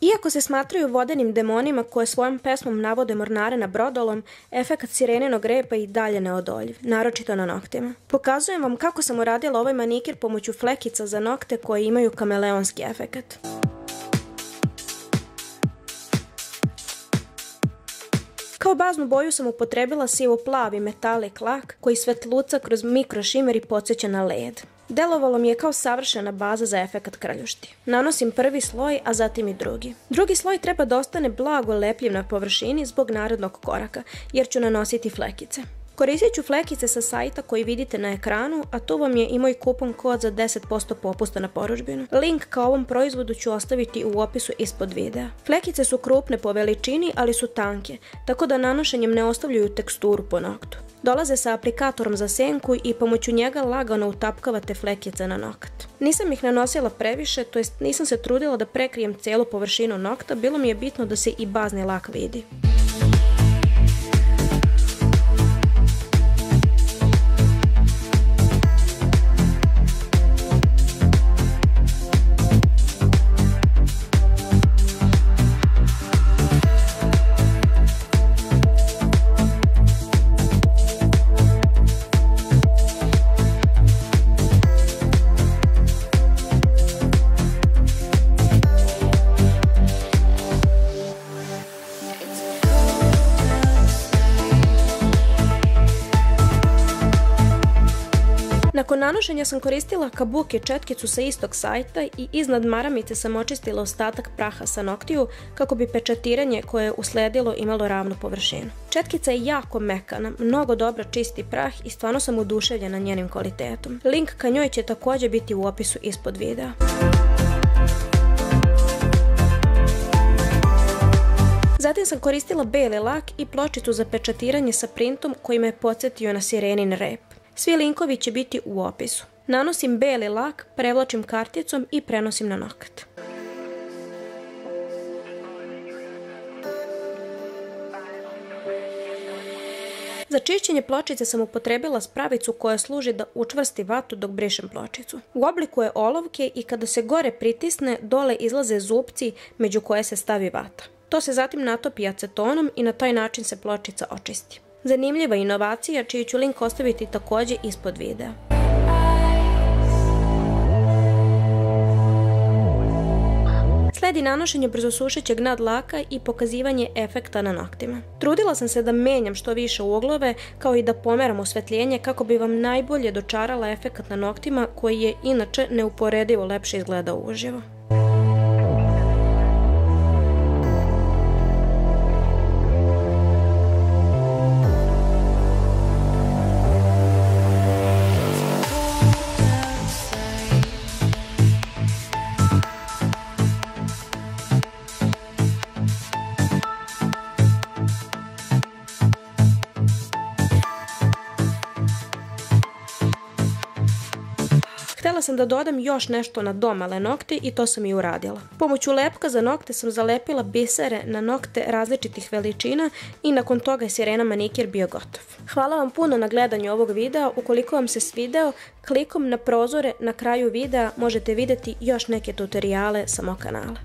Iako se smatraju vodenim demonima koje svojom pesmom navode mornare na brodolom, efekat sirenenog repa i dalje neodoljiv, naročito na noktima. Pokazujem vam kako sam uradila ovaj manikir pomoću flekica za nokte koje imaju kameleonski efekat. Kao baznu boju sam upotrebila sivo plavi metalik lak koji svetluca kroz mikrošimer i podsjeća na led. Delovalo mi je kao savršena baza za efekat kraljušti. Nanosim prvi sloj, a zatim i drugi. Drugi sloj treba da ostane blago lepljiv na površini zbog narodnog koraka, jer ću nanositi flekice. Koristit ću flekice sa sajta koji vidite na ekranu, a tu vam je i moj kupon kod za 10% popusta na poručbinu. Link ka ovom proizvodu ću ostaviti u opisu ispod videa. Flekice su krupne po veličini, ali su tanke, tako da nanošenjem ne ostavljaju teksturu po noktu. Dolaze sa aplikatorom za senku i pomoću njega lagano utapkavate flekice na nokat. Nisam ih nanosila previše, to jest nisam se trudila da prekrijem celu površinu nokta, bilo mi je bitno da se i bazni lak vidi. Nakon nanošenja sam koristila kabuke četkicu sa istog sajta i iznad maramice sam očistila ostatak praha sa noktiju kako bi pečatiranje koje je usledilo imalo ravnu površinu. Četkica je jako mekana, mnogo dobro čisti prah i stvarno sam oduševljena njenim kvalitetom. Link ka njoj će također biti u opisu ispod videa. Zatim sam koristila beli lak i pločicu za pečatiranje sa printom koji me podsjetio na sirenin rep. Svi linkovi će biti u opisu. Nanosim beli lak, prevlačim karticom i prenosim na nokat. Za čišćenje pločice sam upotrebila spravicu koja služi da učvrsti vatu dok brišem pločicu. U obliku je olovke i kada se gore pritisne, dole izlaze zupci među koje se stavi vata. To se zatim natopi acetonom i na taj način se pločica očisti. Zanimljiva inovacija čiji ću link ostaviti također ispod videa. Sledi nanošenje brzosušećeg nadlaka i pokazivanje efekta na noktima. Trudila sam se da menjam što više uglove kao i da pomeram osvetljenje kako bi vam najbolje dočarala efekat na noktima koji je inače neuporedivo lepše izgleda uživo. Htjela sam da dodam još nešto na domale nokte i to sam i uradila. Pomoću lepka za nokte sam zalepila bisere na nokte različitih veličina i nakon toga je sirena manikir bio gotov. Hvala vam puno na gledanju ovog videa. Ukoliko vam se svideo, klikom na prozore na kraju videa možete vidjeti još neke tutoriale sa mog kanala.